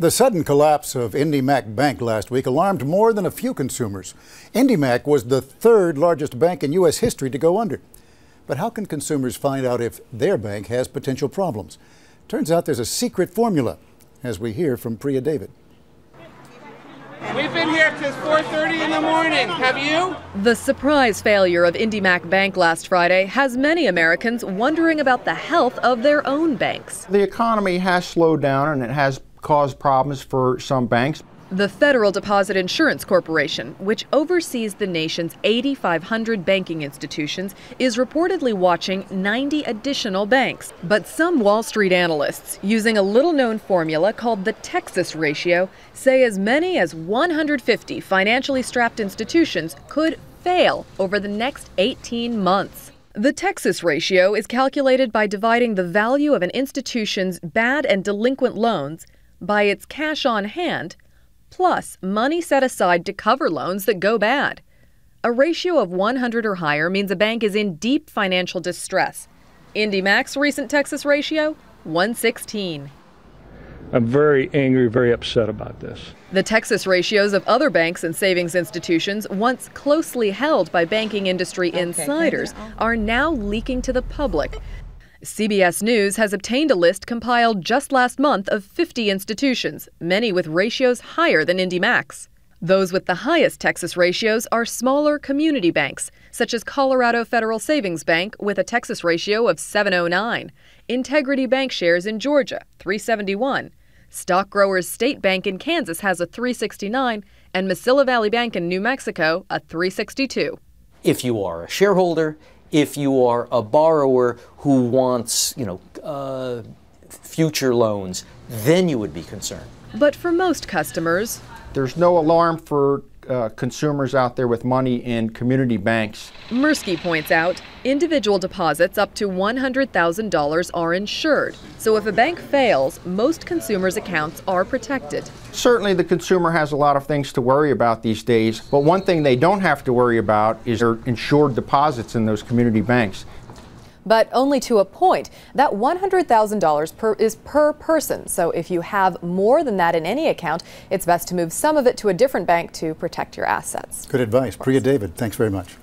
The sudden collapse of IndyMac Bank last week alarmed more than a few consumers. IndyMac was the third largest bank in U.S. history to go under. But how can consumers find out if their bank has potential problems? Turns out there's a secret formula, as we hear from Priya David. We've been here since 4:30 in the morning. Have you? The surprise failure of IndyMac Bank last Friday has many Americans wondering about the health of their own banks. The economy has slowed down and it has caused problems for some banks. The Federal Deposit Insurance Corporation, which oversees the nation's 8,500 banking institutions, is reportedly watching 90 additional banks. But some Wall Street analysts, using a little known formula called the Texas ratio, say as many as 150 financially strapped institutions could fail over the next 18 months. The Texas ratio is calculated by dividing the value of an institution's bad and delinquent loans by its cash on hand plus money set aside to cover loans that go bad. A ratio of 100 or higher means a bank is in deep financial distress. IndyMac's recent Texas ratio 116. I'm very angry, very upset about this. The Texas ratios of other banks and savings institutions, once closely held by banking industry okay, insiders, are now leaking to the public. CBS News has obtained a list compiled just last month of 50 institutions, many with ratios higher than IndyMac's. Those with the highest Texas ratios are smaller community banks, such as Colorado Federal Savings Bank with a Texas ratio of 709, Integrity Bancshares in Georgia, 371, Stockgrowers State Bank in Kansas has a 369, and Mesilla Valley Bank in New Mexico a 362. If you are a shareholder, if you are a borrower who wants, you know, uh, future loans, then you would be concerned. But for most customers, there's no alarm for uh, consumers out there with money in community banks. Mirsky points out individual deposits up to $100,000 are insured. So if a bank fails, most consumers' accounts are protected. Certainly, the consumer has a lot of things to worry about these days, but one thing they don't have to worry about is their insured deposits in those community banks but only to a point. That $100,000 per, is per person. So if you have more than that in any account, it's best to move some of it to a different bank to protect your assets. Good advice. Priya David, thanks very much.